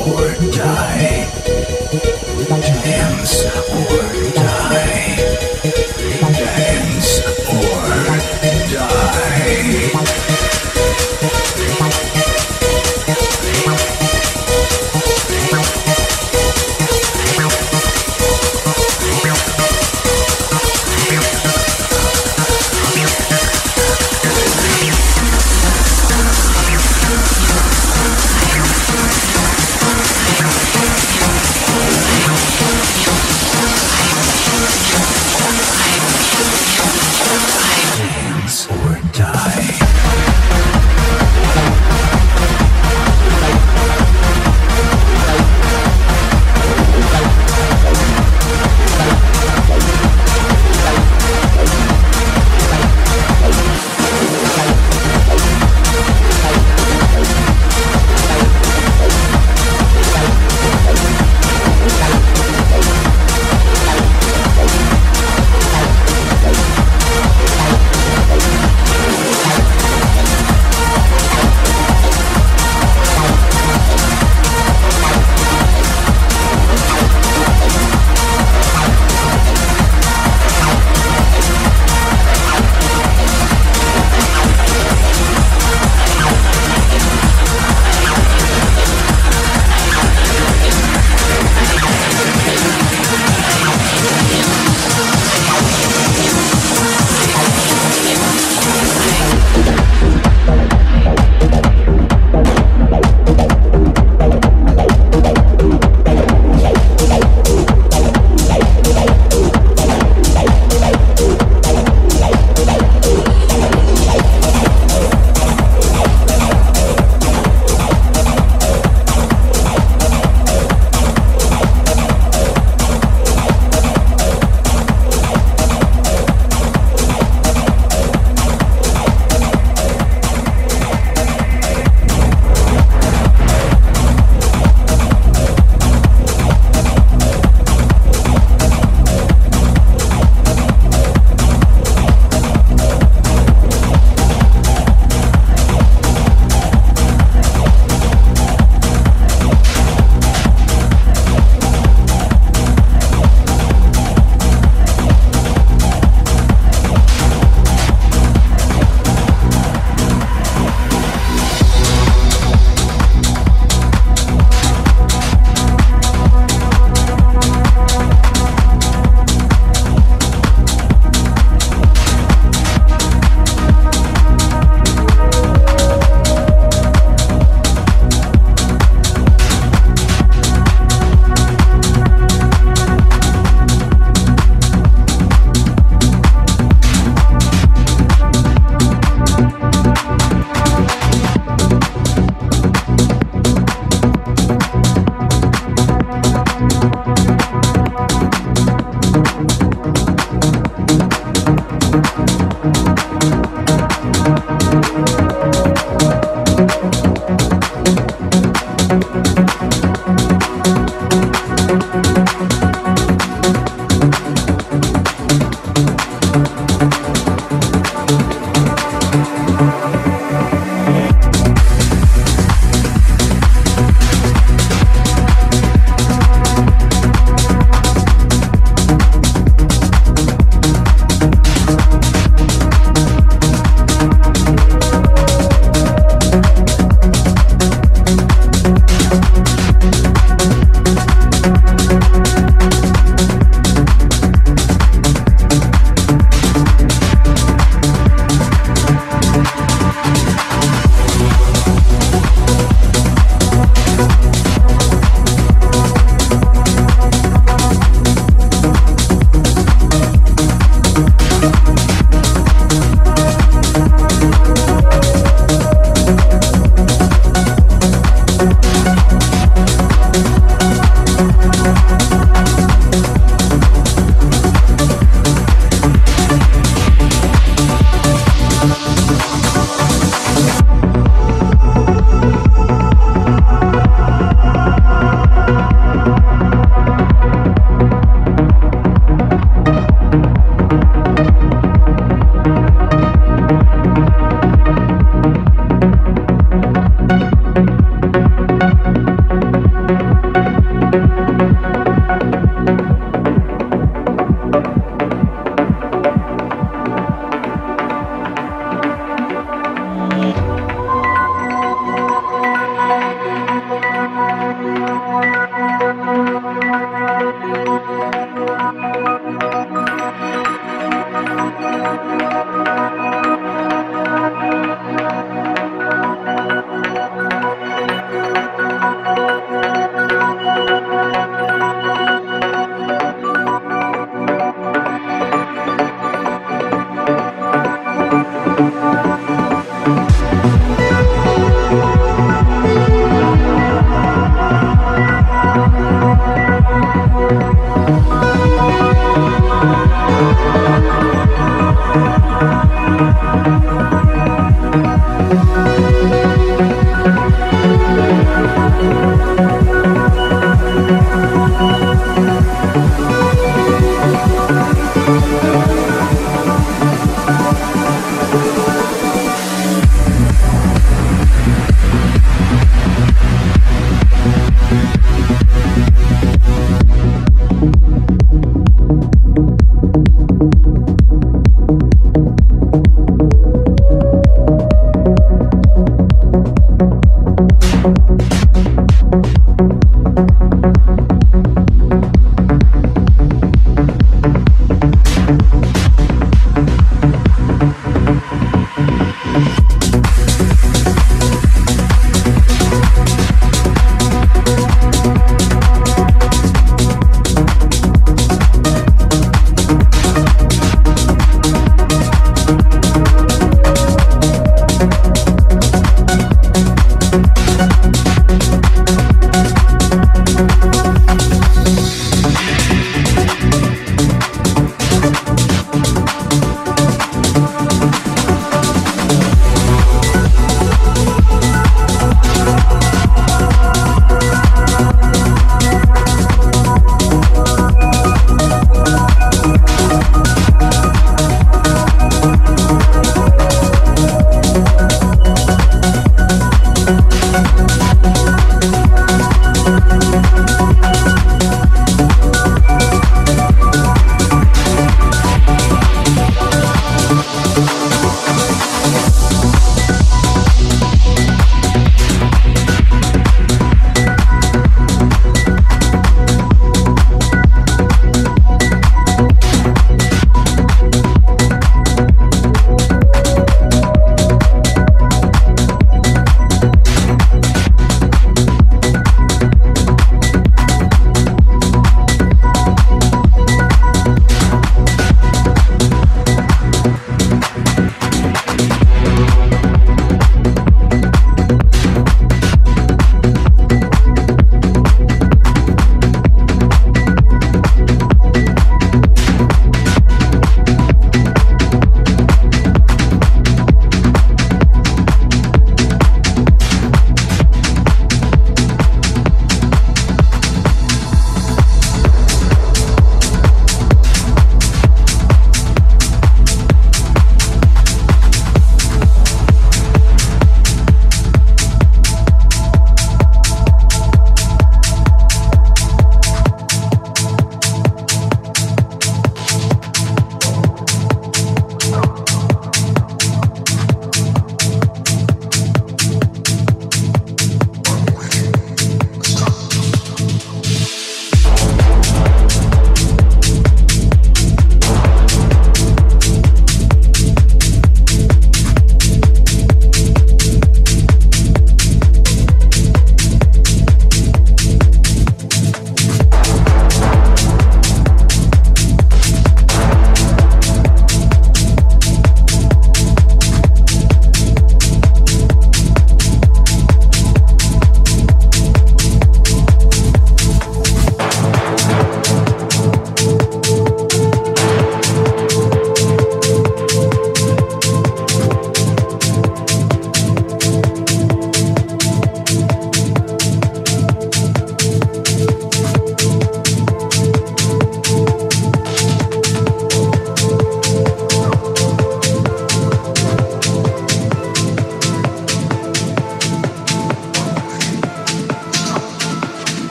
or die.